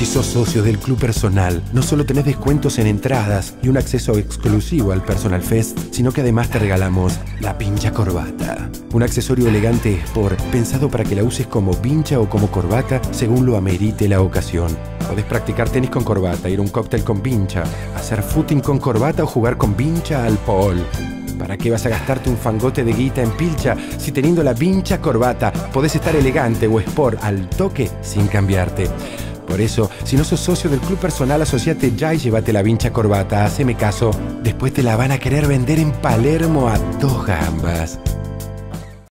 Si sos socio del Club Personal, no solo tenés descuentos en entradas y un acceso exclusivo al Personal Fest, sino que además te regalamos la pincha corbata. Un accesorio elegante Sport pensado para que la uses como pincha o como corbata según lo amerite la ocasión. Podés practicar tenis con corbata, ir a un cóctel con pincha, hacer footing con corbata o jugar con pincha al pol. ¿Para qué vas a gastarte un fangote de guita en pilcha si teniendo la pincha corbata podés estar elegante o sport al toque sin cambiarte? Por eso, si no sos socio del club personal, asociate ya y llévate la vincha corbata. Haceme caso, después te la van a querer vender en Palermo a dos gambas.